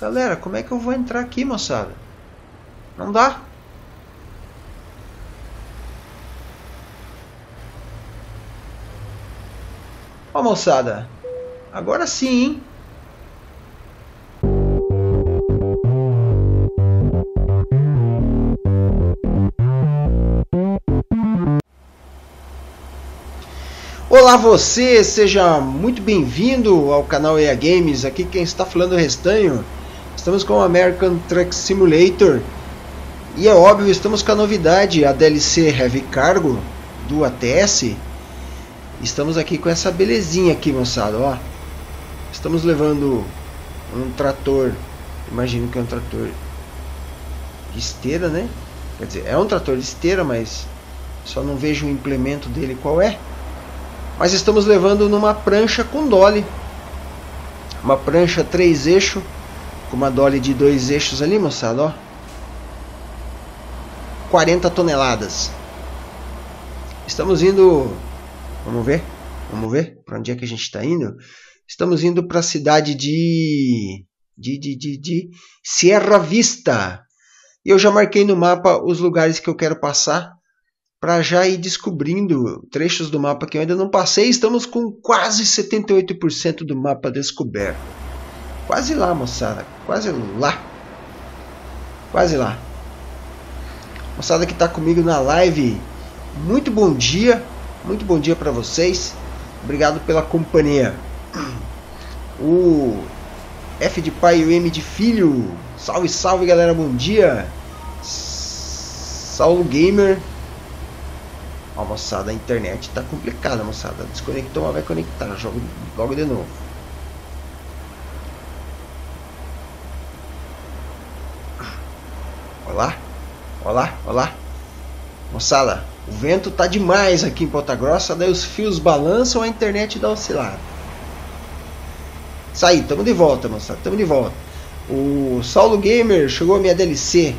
Galera, como é que eu vou entrar aqui, moçada? Não dá. Ó, moçada. Agora sim, hein? Olá você, seja muito bem-vindo ao canal EA Games. Aqui quem está falando é o Restanho. Estamos com o American Truck Simulator. E é óbvio, estamos com a novidade, a DLC Heavy Cargo do ATS. Estamos aqui com essa belezinha aqui, moçada, ó. Estamos levando um trator, imagino que é um trator de esteira, né? Quer dizer, é um trator de esteira, mas só não vejo o implemento dele qual é. Mas estamos levando numa prancha com dolly. Uma prancha três eixos com uma dolly de dois eixos ali, moçada, ó. 40 toneladas. Estamos indo, vamos ver, vamos ver para onde é que a gente está indo. Estamos indo para a cidade de, de, de, de, de Sierra Vista. E eu já marquei no mapa os lugares que eu quero passar para já ir descobrindo trechos do mapa que eu ainda não passei. Estamos com quase 78% do mapa descoberto. Quase lá, moçada. Quase lá. Quase lá. Moçada que está comigo na live, muito bom dia. Muito bom dia para vocês. Obrigado pela companhia. O F de pai e o M de filho. Salve, salve galera, bom dia. Saulo Gamer. Ó, moçada, a internet tá complicada, moçada. Desconectou, mas vai conectar. Jogo logo de novo. Olá, olá, olá. Moçada, o vento tá demais aqui em Ponta Grossa. Daí os fios balançam, a internet dá oscilada. Saí, tamo de volta, moçada. Tamo de volta. O Saulo Gamer chegou a minha DLC.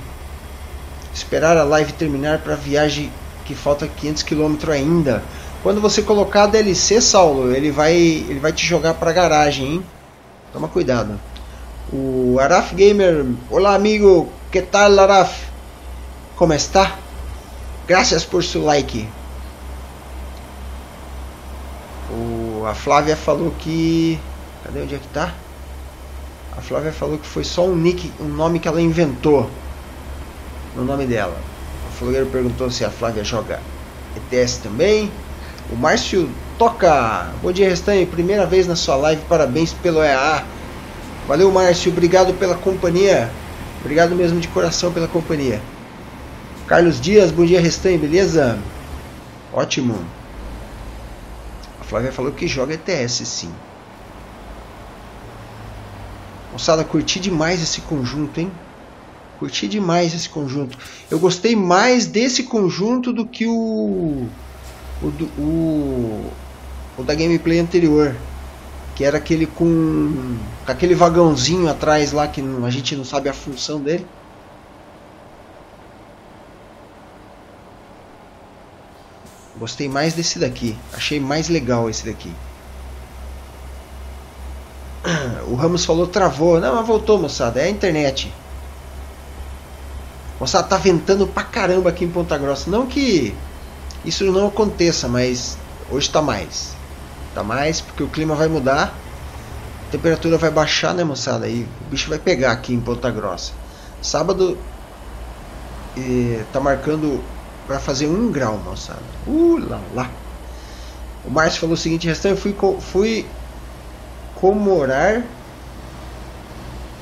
Esperar a live terminar para viagem que falta 500 km ainda. Quando você colocar a DLC, Saulo, ele vai, ele vai te jogar para garagem, hein? Toma cuidado. O Araf Gamer, olá amigo, que tal Araf? Como está? Graças por seu like. O, a Flávia falou que, cadê onde é que tá? A Flávia falou que foi só um nick, um nome que ela inventou no nome dela. Flogueiro perguntou se a Flávia joga ETS também. O Márcio toca. Bom dia, Restante. Primeira vez na sua live. Parabéns pelo EA. Valeu, Márcio. Obrigado pela companhia. Obrigado mesmo de coração pela companhia. Carlos Dias, bom dia, Restante. Beleza? Ótimo. A Flávia falou que joga ETS sim. Moçada, curti demais esse conjunto, hein? Curti demais esse conjunto. Eu gostei mais desse conjunto do que o o, o, o da gameplay anterior, que era aquele com, com aquele vagãozinho atrás lá que a gente não sabe a função dele. Gostei mais desse daqui. Achei mais legal esse daqui. O Ramos falou travou. Não, mas voltou, moçada. É a internet. Moçada, tá ventando pra caramba aqui em Ponta Grossa. Não que isso não aconteça, mas hoje tá mais. Tá mais porque o clima vai mudar. A temperatura vai baixar, né, moçada? E o bicho vai pegar aqui em Ponta Grossa. Sábado e, tá marcando para fazer um grau, moçada. Uh, lá, lá. O Márcio falou o seguinte: Restante, eu fui, fui comemorar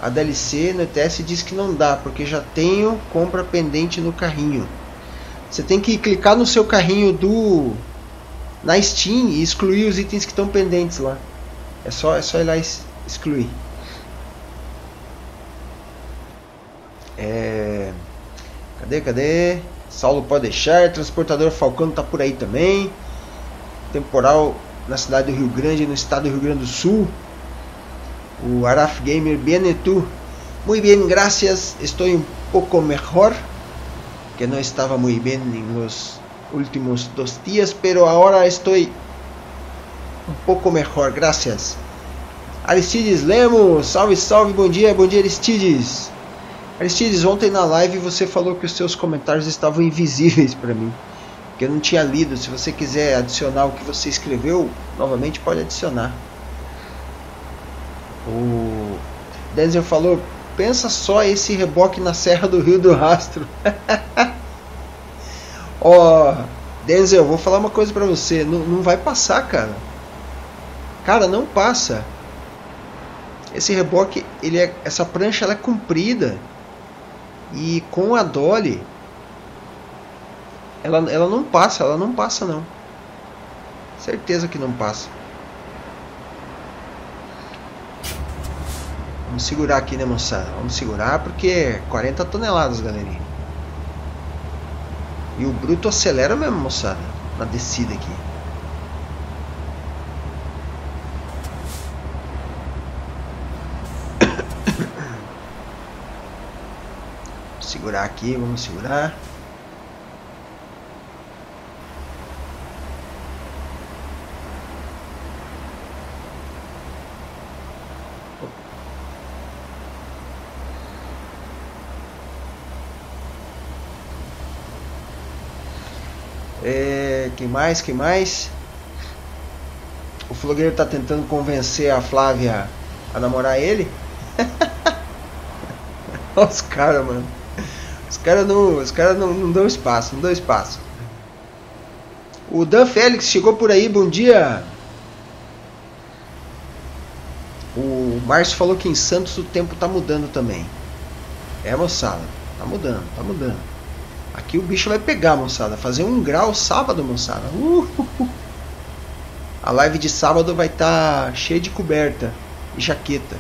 a DLC no ETS diz que não dá, porque já tenho compra pendente no carrinho. Você tem que clicar no seu carrinho do na Steam e excluir os itens que estão pendentes lá. É só, é só ir lá e excluir. É... Cadê, cadê? Saulo pode deixar. Transportador Falcão tá por aí também. Temporal na cidade do Rio Grande, no estado do Rio Grande do Sul. O Araf Gamer, bien tú? Muy bien, gracias. Estoy un poco mejor. Que no estaba muy bien en los últimos dos días, pero ahora estoy un poco mejor. Gracias. Aristides Lemos, salve, salve, bom dia, bom dia Aristides. Aristides, ontem na live você falou que os seus comentários estavam invisíveis para mim, que eu não tinha lido. Se você quiser adicionar o que você escreveu, novamente pode adicionar. O Denzel falou: pensa só esse reboque na Serra do Rio do Rastro. Ó, oh, Denzel, vou falar uma coisa para você: não, não vai passar, cara. Cara, não passa. Esse reboque, ele é, essa prancha ela é comprida. E com a dolly, ela, ela não passa, ela não passa não. Certeza que não passa. Vamos segurar aqui, né, moçada? Vamos segurar porque 40 toneladas, galerinha. E o bruto acelera mesmo, moçada, na descida aqui. Segurar aqui, vamos segurar. É, quem mais? Quem mais? O flogueiro está tentando convencer a Flávia a namorar ele. Os caras, mano. Caras não, os cara não, não dão espaço, não dão espaço. O Dan Félix chegou por aí, bom dia. O Márcio falou que em Santos o tempo tá mudando também. É, moçada, tá mudando, tá mudando. Aqui o bicho vai pegar, moçada. Fazer um grau sábado, moçada. Uh. A live de sábado vai estar tá cheia de coberta e jaqueta.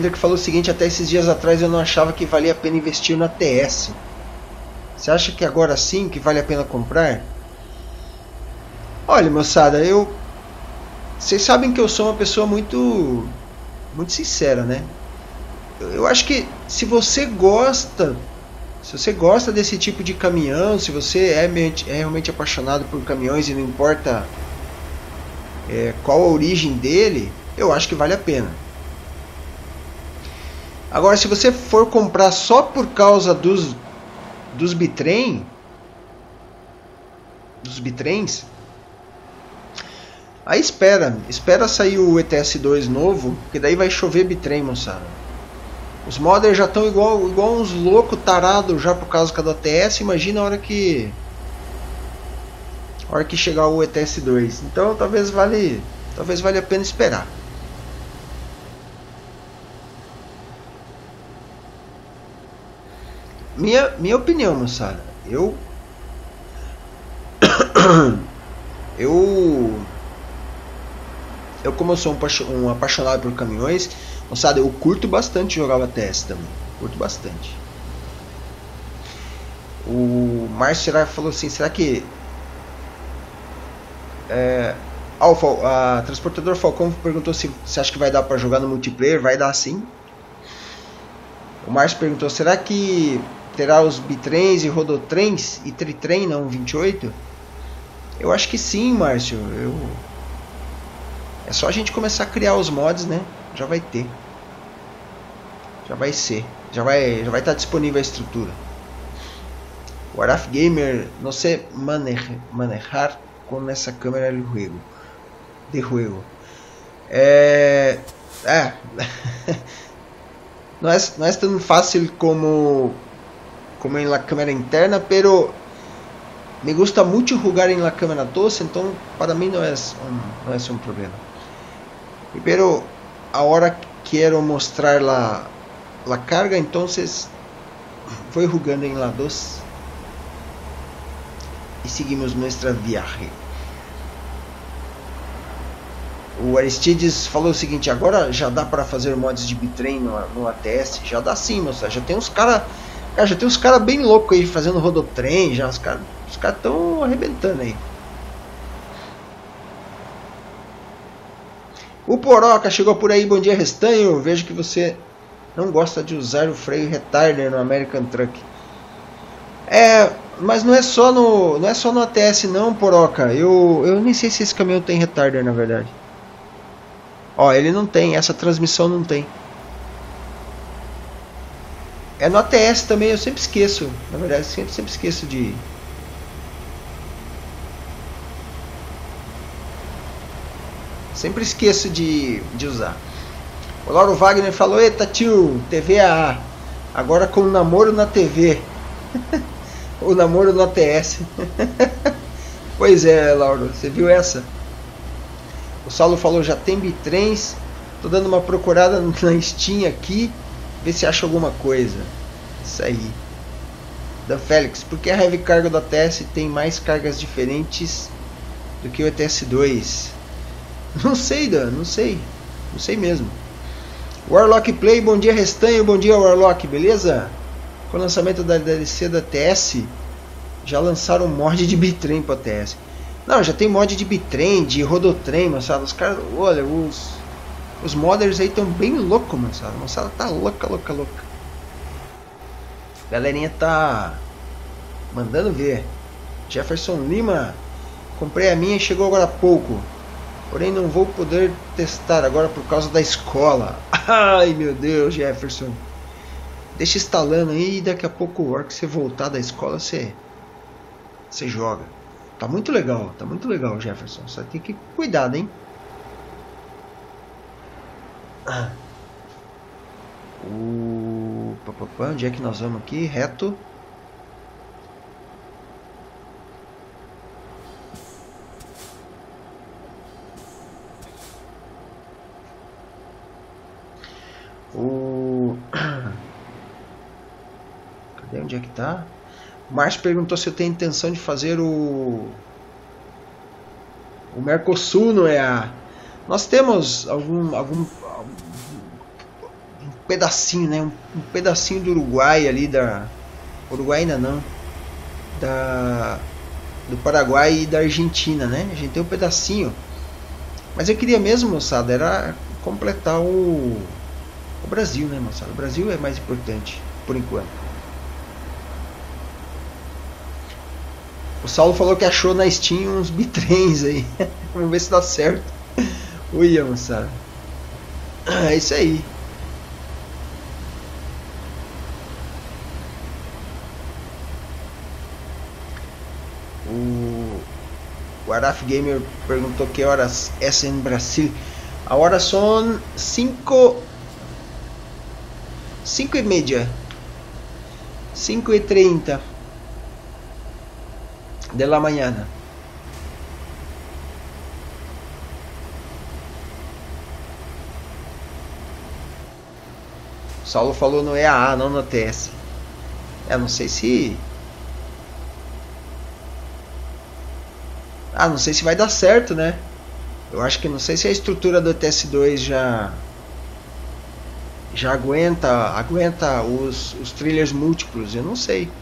Hendrick falou o seguinte: até esses dias atrás eu não achava que valia a pena investir na TS. Você acha que agora sim que vale a pena comprar? Olha, moçada, eu vocês sabem que eu sou uma pessoa muito muito sincera, né? Eu acho que se você gosta, se você gosta desse tipo de caminhão, se você é, é realmente apaixonado por caminhões e não importa é, qual a origem dele, eu acho que vale a pena. Agora, se você for comprar só por causa dos dos bitrem, dos bitrens, Aí espera, espera sair o ETS2 novo, que daí vai chover bitrem, moçada. Os modders já estão igual, igual uns loucos tarados já por causa da TS, imagina a hora que a hora que chegar o ETS2. Então talvez vale, talvez vale a pena esperar. Minha, minha opinião, moçada. Eu eu eu como eu sou um, um apaixonado por caminhões, moçada, eu curto bastante jogar o também. Curto bastante. O Márcio falou assim, será que é, Alfa, a transportador Falcão perguntou se você acha que vai dar para jogar no multiplayer, vai dar sim. O Márcio perguntou, será que terá os bitrens e rodotrens e tritrem não 28? Eu acho que sim, Márcio. Eu é só a gente começar a criar os mods, né? Já vai ter. Já vai ser. Já vai, já vai estar disponível a estrutura. O Araf Gamer não sei manejar com essa câmera de juego. De juego. É, é. não, é, não é tão fácil como como em la câmera interna, pero me gusta muito jogar em la câmera 2, então para mim não é um, não é um problema. Pero ahora quiero mostrar la, la carga, entonces voy jugando en la 2 e seguimos nuestra viagem. O Aristides falou o seguinte: agora já dá para fazer mods de bitrem no, no ATS? Já dá sim, moça. Já tem uns cara, cara já tem uns cara bem louco aí fazendo rodotrem, já os caras os cara estão arrebentando aí. O Poroca chegou por aí, bom dia Restanho. Vejo que você não gosta de usar o freio retarder no American Truck. É, mas não é só no, não é só no ATS não, Poroca. Eu, eu nem sei se esse caminhão tem retarder na verdade. Ó, ele não tem, essa transmissão não tem. É no ATS também, eu sempre esqueço. Na verdade, sempre, sempre esqueço de. Sempre esqueço de, de usar. O Lauro Wagner falou: Eita tio, TV AA. Agora com o namoro na TV. o namoro no ATS. pois é, Lauro, você viu essa? O Saulo falou: já tem bitrens. Tô dando uma procurada na Steam aqui. Ver se acha alguma coisa. Isso aí. Da Félix, porque a Heavy Cargo da TS tem mais cargas diferentes do que o ETS2? Não sei, Dan, não sei. Não sei mesmo. Warlock Play, bom dia Restanho, bom dia Warlock, beleza? Com o lançamento da DLC da TS, já lançaram mod de bitrem para TS. Não, já tem mod de bitrem, de rodotrem, moçada. Os caras, olha, os os modders aí estão bem loucos, moçada. Moçada tá louca, louca, louca. Galerinha tá mandando ver. Jefferson Lima, comprei a minha e chegou agora há pouco. Porém não vou poder testar agora por causa da escola. Ai meu Deus, Jefferson. Deixa instalando aí e daqui a pouco, hora que você voltar da escola, você, você joga. Tá muito legal, tá muito legal, Jefferson. Só tem que cuidar, hein? O... Onde é que nós vamos aqui? Reto. O... Cadê? Onde é que tá? Márcio perguntou se eu tenho intenção de fazer o... O Mercosul no EA. Nós temos algum, algum pedacinho, né? Um, um, pedacinho do Uruguai ali da Uruguai ainda não, da do Paraguai e da Argentina, né? A gente tem um pedacinho. Mas eu queria mesmo, moçada, era completar o o Brasil, né, moçada? O Brasil é mais importante por enquanto. O Saulo falou que achou na Steam uns bitrens aí. Vamos ver se dá certo. Ui, moçada. É isso aí. O Araf Gamer perguntou que horas é em Brasil. A hora são 5 5 e meia 5 e 30 de la Saulo falou no EAA, não no TS. Eu não sei se Ah, não sei se vai dar certo, né? Eu acho que não sei se a estrutura do TS2 já já aguenta aguenta os, os múltiplos, eu não sei.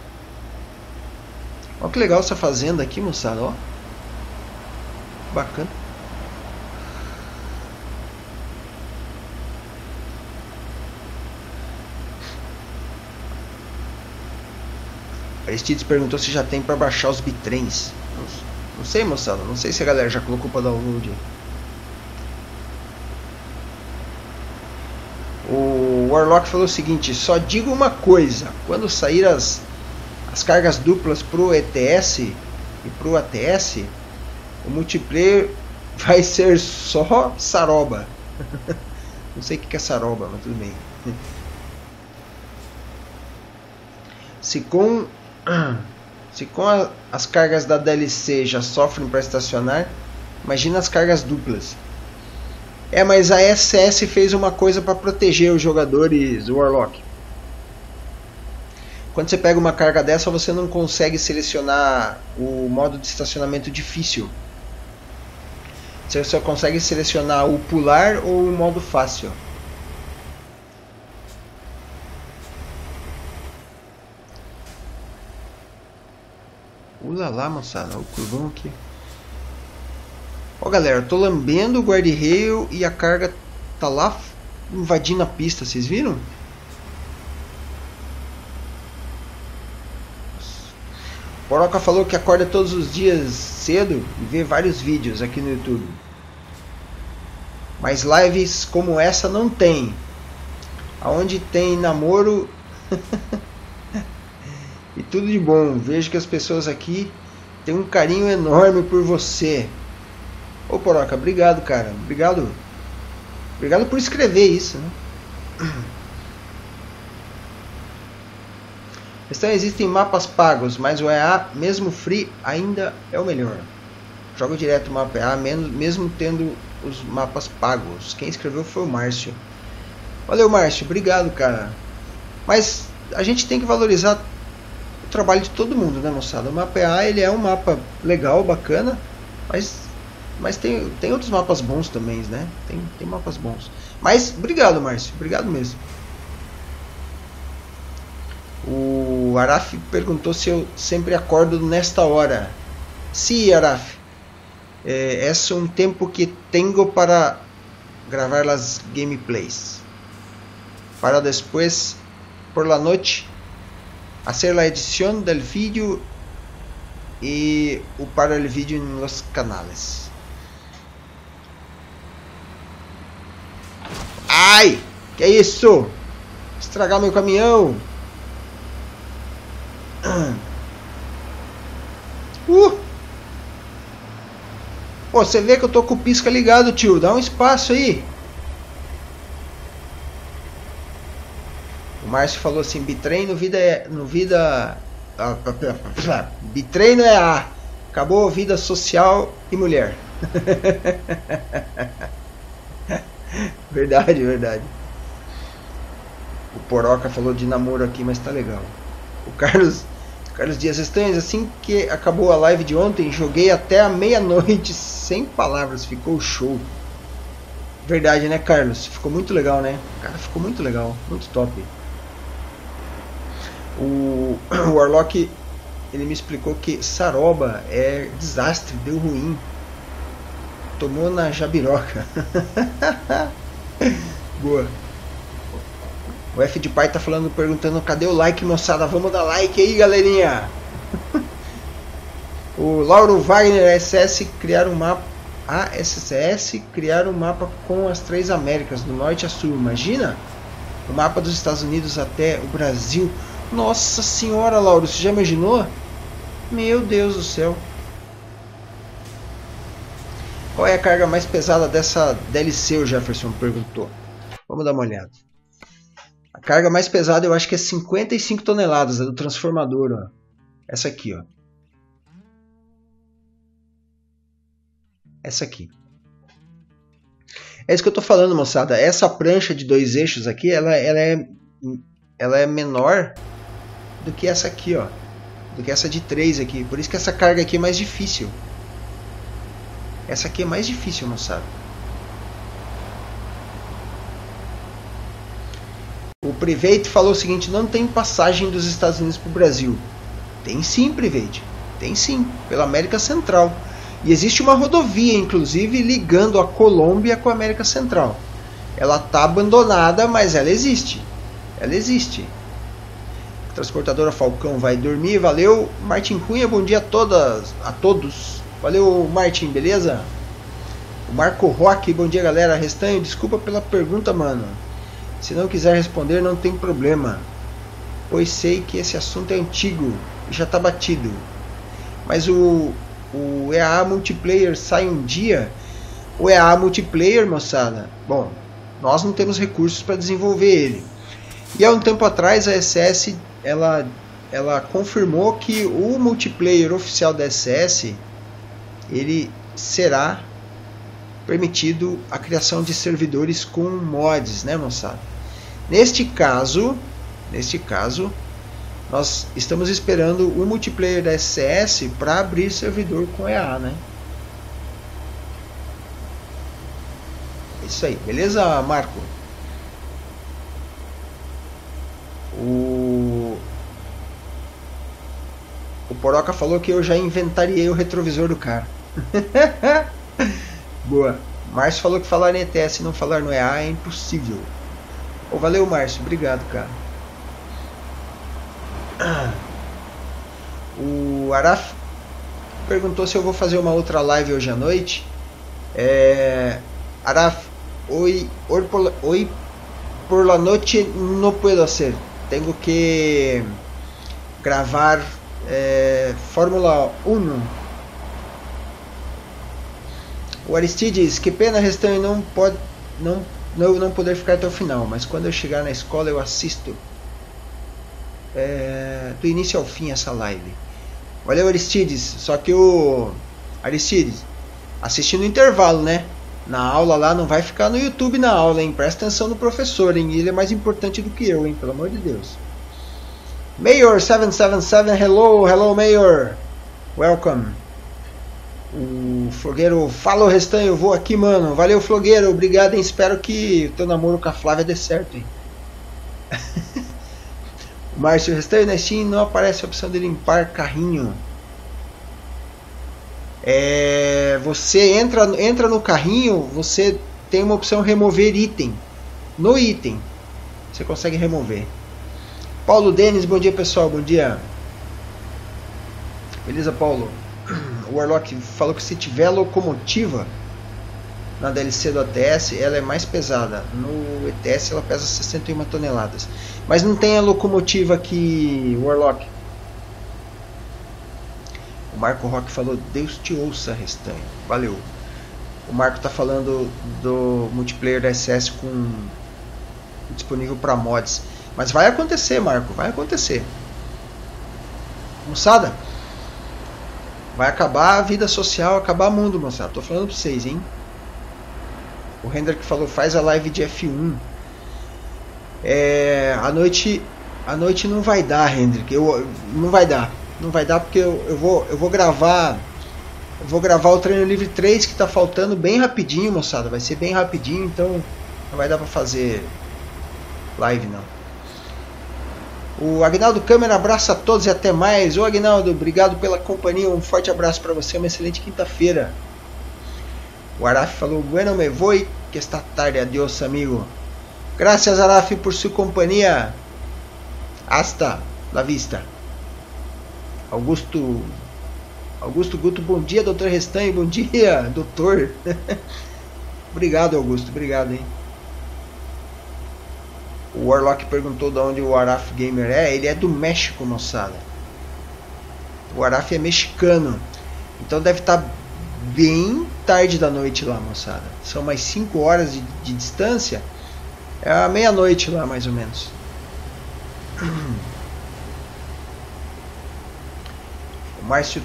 Olha que legal essa fazenda aqui, moçada, ó. Bacana. Aristides perguntou se já tem para baixar os bitrens. Não sei, moçada. Não sei se a galera já colocou para download. O Warlock falou o seguinte: só digo uma coisa. Quando sair as, as cargas duplas pro ETS e pro ATS, o multiplayer vai ser só saroba. Não sei o que é saroba, mas tudo bem. Se com se com a, as cargas da DLC já sofrem para estacionar, imagina as cargas duplas. É, mas a SS fez uma coisa para proteger os jogadores Warlock. Quando você pega uma carga dessa, você não consegue selecionar o modo de estacionamento difícil. Você só consegue selecionar o pular ou o modo fácil. Ula lá, moçada. O curvão aqui. Ó, galera. Tô lambendo o guarda-rail e a carga tá lá invadindo a pista. Vocês viram? Poroca falou que acorda todos os dias cedo e vê vários vídeos aqui no YouTube. Mas lives como essa não tem. Aonde tem namoro e tudo de bom. Vejo que as pessoas aqui têm um carinho enorme por você. Ô Poroca, obrigado, cara. Obrigado. Obrigado por escrever isso, né? Então existem mapas pagos, mas o EA, mesmo free, ainda é o melhor. Jogo direto o mapa EA, mesmo tendo os mapas pagos. Quem escreveu foi o Márcio. Valeu, Márcio. Obrigado, cara. Mas a gente tem que valorizar trabalho de todo mundo, né, moçada? O mapa EA ele é um mapa legal, bacana, mas, mas tem, tem outros mapas bons também, né? Tem, tem mapas bons. Mas obrigado, Márcio. Obrigado mesmo. O Araf perguntou se eu sempre acordo nesta hora. Sim, Araf. É, é um tempo que tenho para gravar as gameplays. Para depois, por la noite, hacer a edição do vídeo e o para o vídeo nos canais. Ai, que isso? Estragar meu caminhão. Uh! Pô, você vê que eu tô com o pisca ligado, tio. Dá um espaço aí. O Márcio falou assim, bitreino vida é. No vida. Bitreino é A. Acabou vida social e mulher. verdade, verdade. O Poroca falou de namoro aqui, mas tá legal. O Carlos, Carlos Dias Estanhas, assim que acabou a live de ontem, joguei até a meia-noite sem palavras, ficou show. Verdade, né, Carlos? Ficou muito legal, né? Cara, ficou muito legal, muito top. O, Warlock, ele me explicou que Saroba é desastre, deu ruim. Tomou na jabiroca. Boa. O F de pai tá falando, perguntando cadê o like, moçada? Vamos dar like aí, galerinha. o Lauro Wagner SS criar um mapa. A SCS criar um mapa com as três Américas, do norte a sul. Imagina? O mapa dos Estados Unidos até o Brasil. Nossa senhora, Lauro, você já imaginou? Meu Deus do céu. Qual é a carga mais pesada dessa DLC? O Jefferson perguntou. Vamos dar uma olhada. A carga mais pesada eu acho que é 55 toneladas, é do transformador, ó. Essa aqui, ó. Essa aqui. É isso que eu tô falando, moçada. Essa prancha de dois eixos aqui, ela, ela, é, ela é menor do que essa aqui, ó. Do que essa de três aqui. Por isso que essa carga aqui é mais difícil. Essa aqui é mais difícil, moçada. O Private falou o seguinte: não tem passagem dos Estados Unidos para o Brasil. Tem sim, Private. Tem sim, pela América Central. E existe uma rodovia, inclusive, ligando a Colômbia com a América Central. Ela está abandonada, mas ela existe. Ela existe. Transportadora Falcão vai dormir. Valeu. Martin Cunha, bom dia a todas, a todos. Valeu, Martin, beleza? O Marco Roque, bom dia, galera. Restanho, desculpa pela pergunta, mano. Se não quiser responder, não tem problema, pois sei que esse assunto é antigo e já está batido. Mas o, o EA Multiplayer sai um dia. O EA Multiplayer, moçada, bom, nós não temos recursos para desenvolver ele. E há um tempo atrás a SS ela, ela confirmou que o multiplayer oficial da SS ele será permitido a criação de servidores com mods, né, moçada? Neste caso, neste caso, nós estamos esperando o multiplayer da SS para abrir servidor com EA, né? Isso aí, beleza, Marco? O o Poroca falou que eu já inventariei o retrovisor do cara. Boa. Márcio falou que falar em ETS e não falar no EA é impossível. Oh, valeu, Márcio. Obrigado, cara. O Araf perguntou se eu vou fazer uma outra live hoje à noite. É, Araf, hoy, por, por la noche no puedo hacer. Tengo que gravar é, Fórmula 1. O Aristides, que pena Restante não pode não não não poder ficar até o final, mas quando eu chegar na escola eu assisto é, do início ao fim essa live. Valeu Aristides, só que o Aristides assistindo o intervalo, né? Na aula lá não vai ficar no YouTube na aula, hein? Presta atenção no professor, hein? Ele é mais importante do que eu, hein? Pelo amor de Deus. Mayor 777, hello, hello Mayor. Welcome. O Flogueiro fala o restante, eu vou aqui, mano. Valeu, Flogueiro, obrigado, hein? Espero que o teu namoro com a Flávia dê certo, hein? Márcio, o restante na Steam não aparece a opção de limpar carrinho. É, você entra, entra no carrinho, você tem uma opção remover item. No item, você consegue remover. Paulo Denis, bom dia pessoal, bom dia. Beleza, Paulo? O Warlock falou que se tiver locomotiva na DLC do ATS, ela é mais pesada. No ETS ela pesa 61 toneladas. Mas não tem a locomotiva aqui, Warlock. O Marco Rock falou: Deus te ouça, Restanho. Valeu. O Marco está falando do multiplayer da SS com disponível para mods. Mas vai acontecer, Marco, vai acontecer. Moçada, vai acabar a vida social, acabar o mundo, moçada. Tô falando para vocês, hein? O Hendrick falou: faz a live de F1. É, a noite, a noite não vai dar, Hendrick. Eu, não vai dar não vai dar porque eu, eu, vou, eu vou gravar. Eu vou gravar o treino livre 3 que está faltando bem rapidinho, moçada. Vai ser bem rapidinho, então não vai dar para fazer live não. O Agnaldo Câmara abraça a todos e até mais. Ô Agnaldo, obrigado pela companhia. Um forte abraço para você. Uma excelente quinta-feira. O Araf falou: Bueno me voy, que está tarde. Adiós, amigo. Graças, Araf, por sua companhia. Hasta la vista. Augusto Augusto Guto, bom dia, doutor Restanho, bom dia, doutor. obrigado, Augusto, obrigado, hein. O Warlock perguntou de onde o Araf Gamer é. Ele é do México, moçada. O Araf é mexicano. Então deve estar tá bem tarde da noite lá, moçada. São mais 5 horas de, de distância. É a meia-noite lá, mais ou menos. Márcio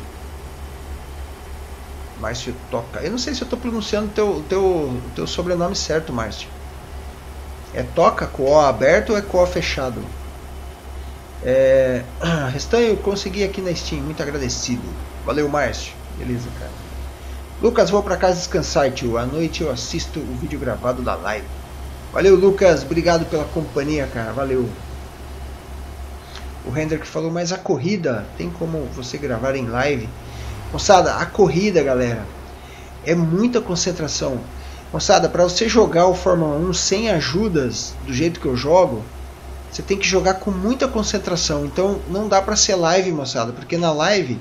Márcio Toca. Eu não sei se eu estou pronunciando teu teu teu sobrenome certo, Márcio. É Toca com O aberto ou é com O fechado? É, Restanho consegui aqui na Steam, muito agradecido. Valeu, Márcio. Beleza, cara. Lucas, vou para casa descansar, tio. À noite eu assisto o vídeo gravado da live. Valeu, Lucas. Obrigado pela companhia, cara. Valeu. O Hendrick falou, mas a corrida tem como você gravar em live? Moçada, a corrida, galera, é muita concentração. Moçada, para você jogar o Fórmula 1 sem ajudas do jeito que eu jogo, você tem que jogar com muita concentração. Então não dá para ser live, moçada, porque na live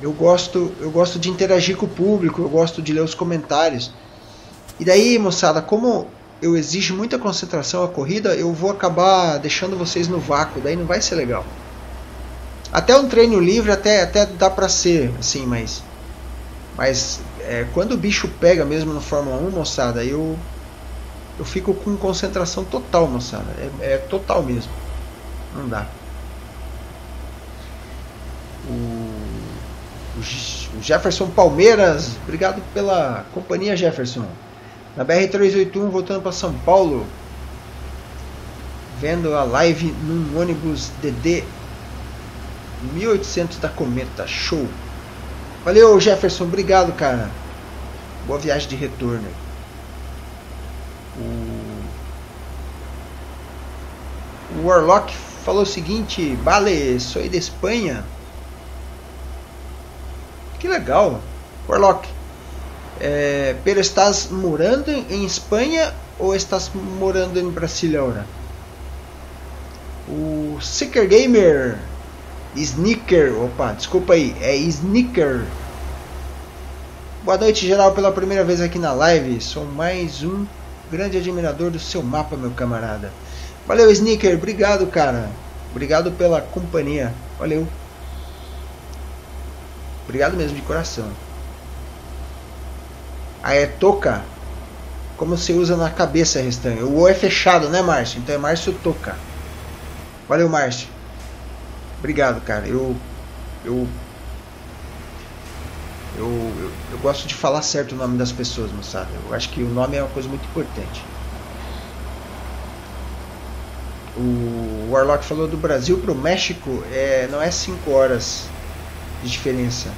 eu gosto, eu gosto de interagir com o público, eu gosto de ler os comentários. E daí, moçada, como eu exijo muita concentração a corrida, eu vou acabar deixando vocês no vácuo, daí não vai ser legal. Até um treino livre até, até dá pra ser, assim, mas. Mas é, quando o bicho pega mesmo no Fórmula 1, moçada, eu. Eu fico com concentração total, moçada. É, é total mesmo. Não dá. O, o Jefferson Palmeiras, obrigado pela companhia, Jefferson. Na BR-381 voltando para São Paulo. Vendo a live num ônibus DD 1800 da Cometa. Show. Valeu, Jefferson. Obrigado, cara. Boa viagem de retorno. O, o Warlock falou o seguinte: Vale, sou de Espanha. Que legal. Warlock, é, pero estás morando em Espanha ou estás morando em Brasília agora? O Seeker Gamer Sneaker, opa, desculpa aí, é Sneaker. Boa noite, geral, pela primeira vez aqui na live. Sou mais um grande admirador do seu mapa, meu camarada. Valeu, Sneaker, obrigado, cara. Obrigado pela companhia. Valeu. Obrigado mesmo de coração. A é toca. Como se usa na cabeça, restante. O O é fechado, né, Márcio? Então é Márcio Toca. Valeu, Márcio. Obrigado, cara. Eu, eu, eu, eu, eu gosto de falar certo o nome das pessoas, moçada. Eu acho que o nome é uma coisa muito importante. O Warlock falou do Brasil para o México, é, não é 5 horas de diferença.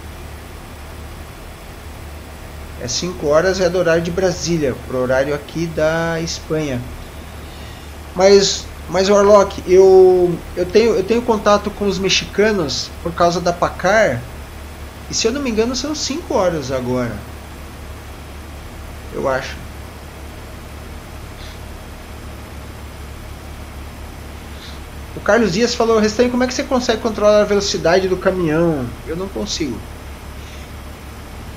É 5 horas é do horário de Brasília, pro horário aqui da Espanha. Mas mas Warlock, eu, eu, tenho, eu tenho contato com os mexicanos por causa da Pacar. E se eu não me engano são 5 horas agora. Eu acho. O Carlos Dias falou, Restanho, como é que você consegue controlar a velocidade do caminhão? Eu não consigo.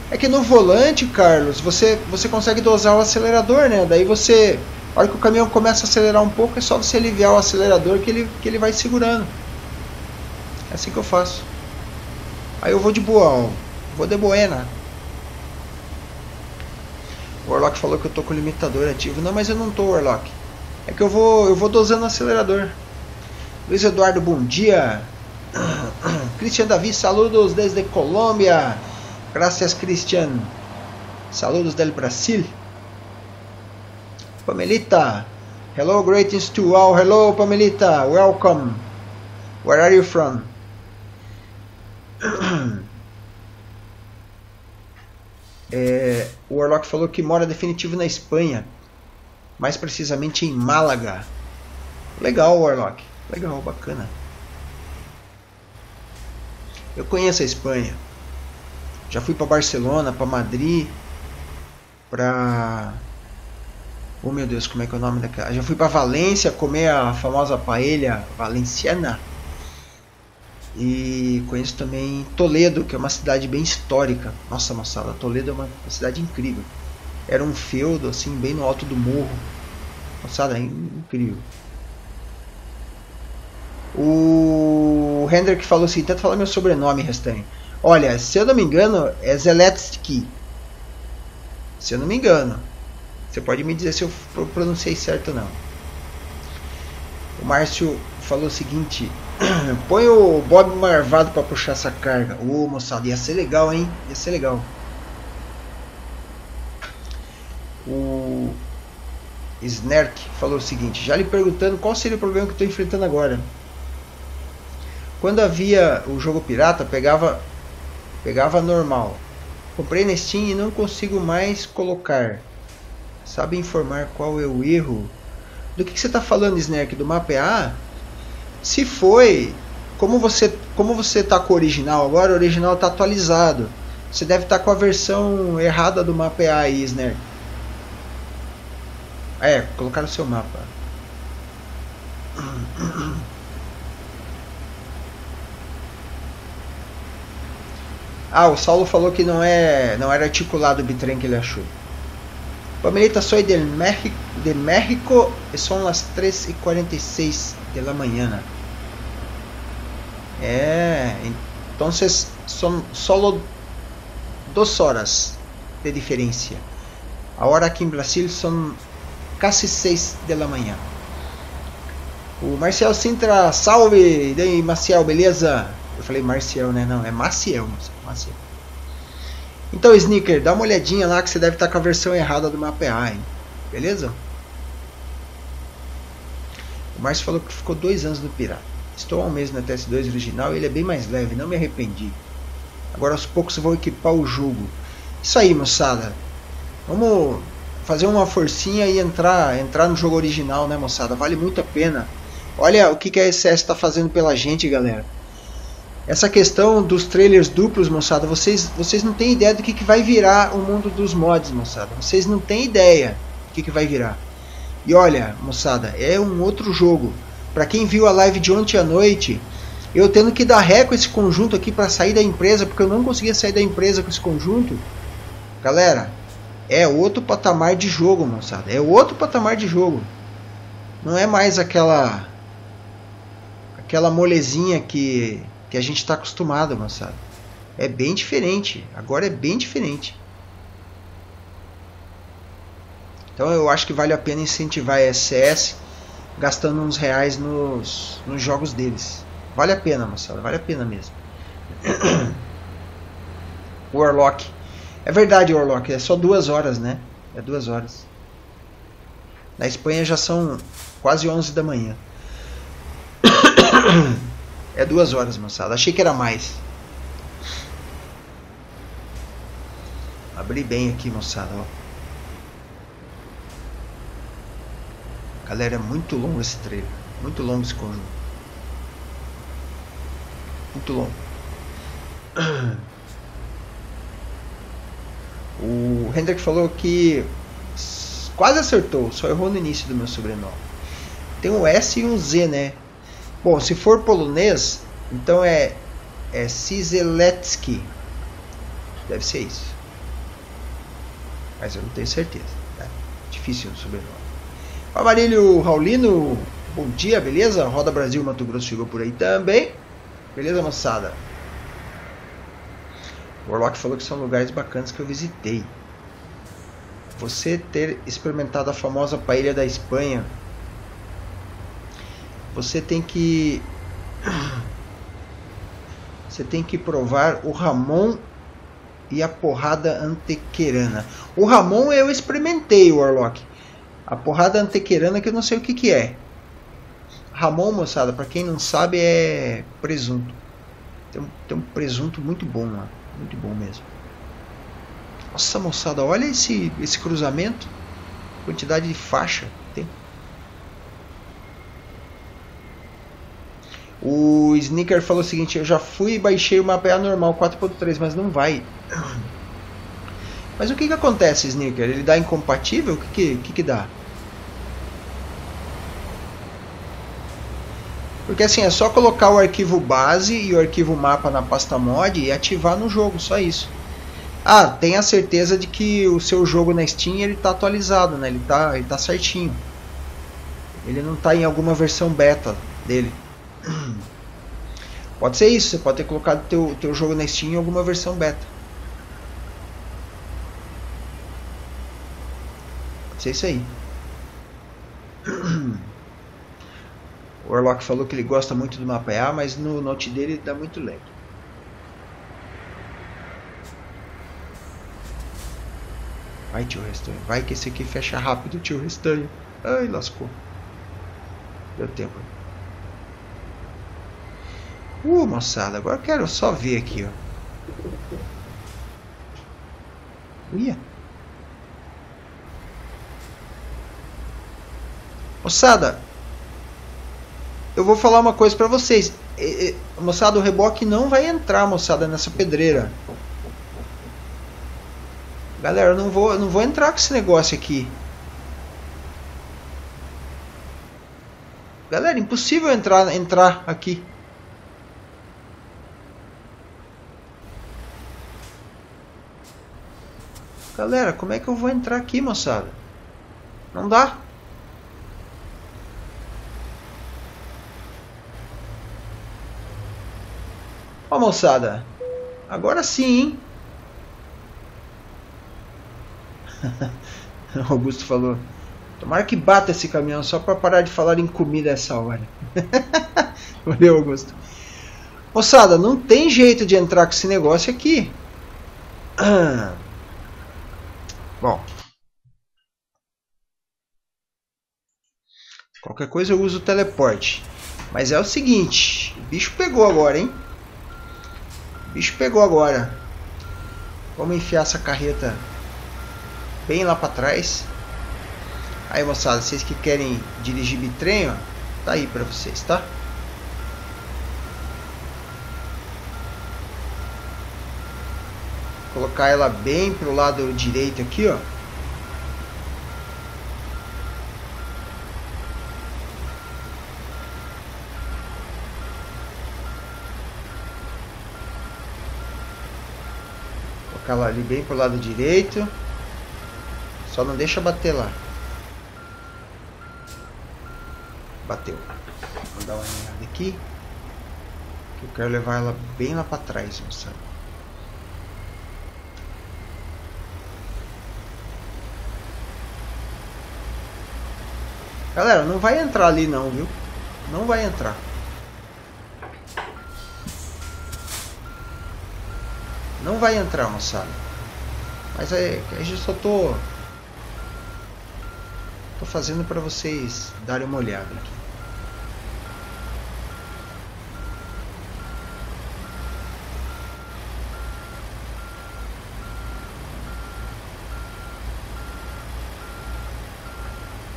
É que no volante, Carlos, você, você consegue dosar o acelerador, né? Daí você a hora que o caminhão começa a acelerar um pouco, é só você aliviar o acelerador que ele, que ele vai segurando. É assim que eu faço. Aí eu vou de boa, ó. vou de buena. O Warlock falou que eu tô com o limitador ativo. Não, mas eu não tô, Warlock. É que eu vou, eu vou dosando o acelerador. Luiz Eduardo, bom dia. Cristian Davi, saludos desde Colômbia. Gracias, Cristian. Saludos del Brasil. Pamelita. Hello, greetings to all. Hello, Pamelita. Welcome. Where are you from? é, o Warlock falou que mora definitivo na Espanha. Mais precisamente em Málaga. Legal, Warlock. Legal, bacana. Eu conheço a Espanha. Já fui para Barcelona, para Madrid, para Oh meu Deus, como é que é o nome daquela? Já fui para Valência comer a famosa paella valenciana. E conheço também Toledo, que é uma cidade bem histórica. Nossa, moçada, Toledo é uma, cidade incrível. Era um feudo, assim, bem no alto do morro. Moçada, é incrível. O Hendrik falou assim: tenta falar meu sobrenome, restante. Olha, se eu não me engano, é Zeletsky. Se eu não me engano. Você pode me dizer se eu pronunciei certo ou não. O Márcio falou o seguinte: põe o Bob Marvado para puxar essa carga. Ô moçada, ia ser legal, hein? Ia ser legal. O Snerk falou o seguinte: já lhe perguntando qual seria o problema que estou enfrentando agora. Quando havia o jogo pirata, pegava pegava normal. Comprei na Steam e não consigo mais colocar sabe informar qual é o erro. Do que, que você está falando, Snark? Do mapa Se foi, como você como você está com o original agora, o original está atualizado. Você deve estar tá com a versão errada do mapa aí, Snark. É, colocar o seu mapa. Ah, o Saulo falou que não é não era articulado o bitrem que ele achou. Pamelita, soy del México, de México son las 3 y 46 de la mañana. É, entonces son solo dos horas de diferença. Agora aqui em Brasil são quase 6 de la manhã. O Marcial Sintra, salve! E aí, Marcial, beleza? Eu falei Marcial, né? Não, é Maciel. Maciel. Então, Sneaker, dá uma olhadinha lá que você deve estar com a versão errada do mapa hein? Beleza? O Márcio falou que ficou dois anos no Pirata. Estou há um mês na TS2 original e ele é bem mais leve, não me arrependi. Agora aos poucos vou equipar o jogo. Isso aí, moçada. Vamos fazer uma forcinha e entrar, entrar no jogo original, né, moçada? Vale muito a pena. Olha o que, que a SS está fazendo pela gente, galera. Essa questão dos trailers duplos, moçada, vocês, vocês não têm ideia do que, que vai virar o mundo dos mods, moçada. Vocês não têm ideia do que, que vai virar. E olha, moçada, é um outro jogo. Para quem viu a live de ontem à noite, Eu tendo que dar ré com esse conjunto aqui para sair da empresa, porque eu não conseguia sair da empresa com esse conjunto. Galera, é outro patamar de jogo, moçada. É outro patamar de jogo. Não é mais aquela aquela molezinha que, que a gente está acostumado, moçada. É bem diferente. Agora é bem diferente. Então eu acho que vale a pena incentivar a SS gastando uns reais nos, nos jogos deles. Vale a pena, moçada. Vale a pena mesmo. Warlock. É verdade, Warlock. É só duas horas, né? É duas horas. Na Espanha já são quase 11 da manhã. É duas horas, moçada. Achei que era mais. Abri bem aqui, moçada. Ó. Galera, é muito longo esse trailer. Muito longo esse conjunto. Muito longo. O Hendrik falou que quase acertou, só errou no início do meu sobrenome. Tem um S e um Z, né? Bom, se for polonês, então é, é. Deve ser isso. Mas eu não tenho certeza. Né? Difícil o sobrenome. Amarilho Raulino, bom dia, beleza? Roda Brasil, Mato Grosso chegou por aí também. Beleza, moçada? O Warlock falou que são lugares bacanas que eu visitei. Você ter experimentado a famosa paella da Espanha você tem que você tem que provar o Ramon e a porrada antequerana. O Ramon eu experimentei, Warlock. A porrada antequerana que eu não sei o que, que é. Ramon, moçada, para quem não sabe, é presunto. Tem um, tem um presunto muito bom lá. Muito bom mesmo. Nossa, moçada, olha esse, esse cruzamento. Quantidade de faixa. Tem O Sneaker falou o seguinte: Eu já fui e baixei o mapa normal 4.3, mas não vai. Mas o que, que acontece, Sneaker? Ele dá incompatível? O que, que, que, dá? Porque assim, é só colocar o arquivo base e o arquivo mapa na pasta mod e ativar no jogo, só isso. Ah, tenha certeza de que o seu jogo na Steam ele está atualizado, né? Ele está ele tá certinho. Ele não está em alguma versão beta dele. Pode ser isso, você pode ter colocado teu, teu jogo na Steam em alguma versão beta. Pode ser isso aí. O Warlock falou que ele gosta muito do mapa A, mas no note dele dá muito lento. Vai, tio Restanho. Vai que esse aqui fecha rápido, tio Restanho. Ai, lascou. Deu tempo. Uh, moçada, agora quero só ver aqui, ó. Ia. Moçada, eu vou falar uma coisa pra vocês. E, e, moçada, o reboque não vai entrar, moçada, nessa pedreira. Galera, eu não vou, não vou entrar com esse negócio aqui. Galera, impossível entrar, entrar aqui. Galera, como é que eu vou entrar aqui, moçada? Não dá. Ó, moçada. Agora sim, hein? Augusto falou. Tomara que bata esse caminhão só para parar de falar em comida essa hora. Valeu, Augusto. Moçada, não tem jeito de entrar com esse negócio aqui. Ah. Bom. Qualquer coisa eu uso o teleporte. Mas é o seguinte, o bicho pegou agora, hein? O bicho pegou agora. Vamos enfiar essa carreta bem lá para trás. Aí, moçada, vocês que querem dirigir bitrem, ó, tá aí para vocês, tá? Colocar ela bem pro lado direito aqui, ó. Colocar ela ali bem pro lado direito. Só não deixa bater lá. Bateu. Vou dar uma olhada aqui. Que eu quero levar ela bem lá para trás, moçada. Galera, não vai entrar ali não, viu? Não vai entrar. Não vai entrar, moçada. Mas é, a gente só tô tô fazendo para vocês darem uma olhada aqui.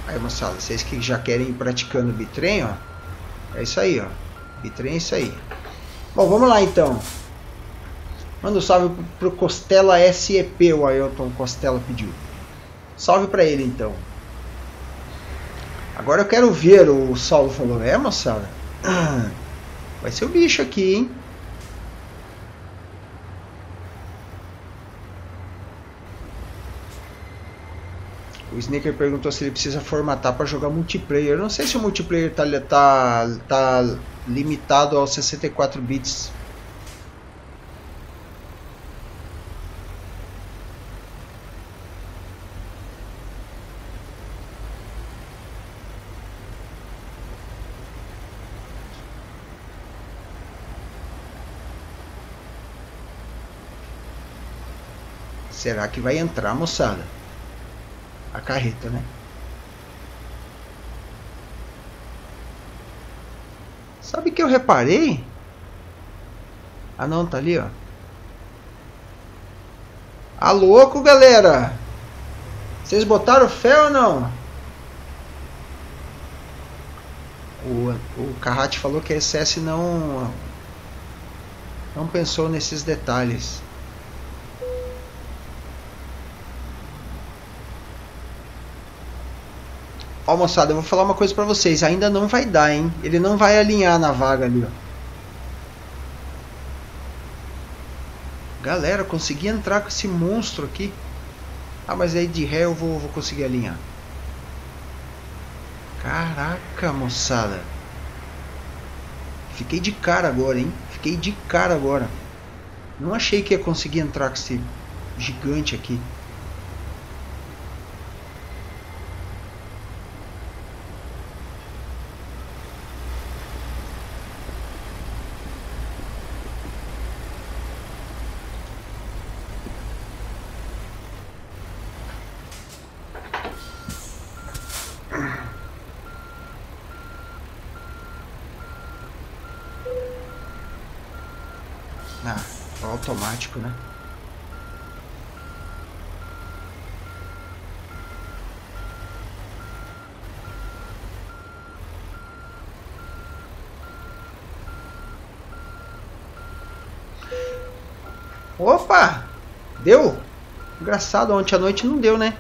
Aí moçada, vocês que já querem ir praticando bitrem, ó. É isso aí, ó. Bitrem é isso aí. Bom, vamos lá então. Manda um salve pro Costela SEP, o Ailton Costela pediu. Salve para ele então. Agora eu quero ver, o Saulo falou. É, moçada? Vai ser o bicho aqui, hein? O Sneaker perguntou se ele precisa formatar para jogar multiplayer. Eu não sei se o multiplayer tá, tá, tá limitado aos 64 bits Será que vai entrar, moçada? A carreta, né? Sabe que eu reparei? Ah não, tá ali, ó. Ah, louco, galera! Vocês botaram fé ou não? O, o Carrate falou que a SS não não pensou nesses detalhes. Ó, moçada, eu vou falar uma coisa pra vocês. Ainda não vai dar, hein? Ele não vai alinhar na vaga ali, ó. Galera, consegui entrar com esse monstro aqui. Ah, mas aí de ré eu vou, vou conseguir alinhar. Caraca, moçada. Fiquei de cara agora, hein? Fiquei de cara agora. Não achei que ia conseguir entrar com esse gigante aqui. Automático, né? Opa! Deu? Engraçado, ontem à noite não deu, né?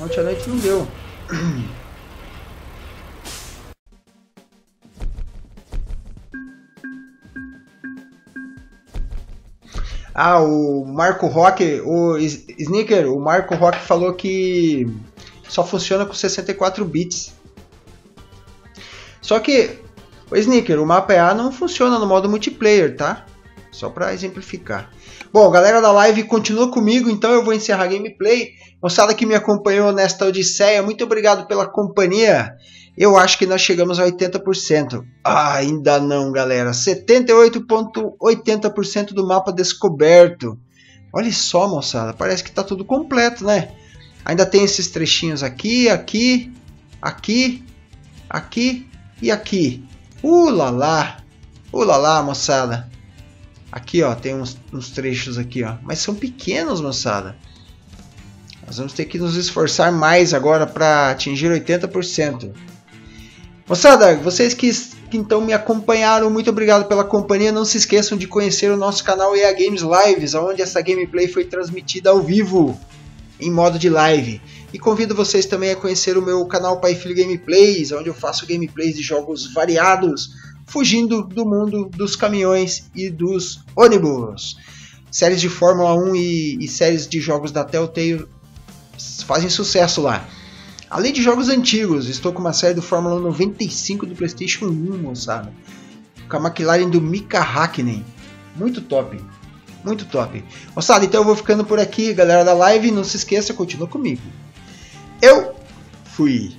Ontem à noite não deu. Ah, o Marco Rock, o Sneaker, o Marco Rock falou que só funciona com 64 bits. Só que, o Sneaker, o mapa EA não funciona no modo multiplayer, tá? Só para exemplificar. Bom, galera da live, continua comigo, então eu vou encerrar a gameplay. Moçada que me acompanhou nesta odisseia, muito obrigado pela companhia. Eu acho que nós chegamos a 80%. Ah, ainda não, galera. 78,80% do mapa descoberto. Olha só, moçada. Parece que está tudo completo, né? Ainda tem esses trechinhos aqui, aqui, aqui, aqui e aqui. Uh lá lá. Uh lá lá, moçada. Aqui, ó, tem uns, uns trechos aqui, ó. Mas são pequenos, moçada. Nós vamos ter que nos esforçar mais agora para atingir 80%. Moçada, vocês que, que, então me acompanharam, muito obrigado pela companhia. Não se esqueçam de conhecer o nosso canal EA Games Lives, onde essa gameplay foi transmitida ao vivo, em modo de live. E convido vocês também a conhecer o meu canal Pai Filho Gameplays, onde eu faço gameplays de jogos variados, fugindo do mundo dos caminhões e dos ônibus. séries de Fórmula 1 e, e séries de jogos da Telltale fazem sucesso lá. Além de jogos antigos, estou com uma série do Fórmula 1 95 do PlayStation 1, moçada. Com a McLaren do Mika Hakkinen. Muito top. Muito top. Moçada, então eu vou ficando por aqui. Galera da live, não se esqueça, continua comigo. Eu fui.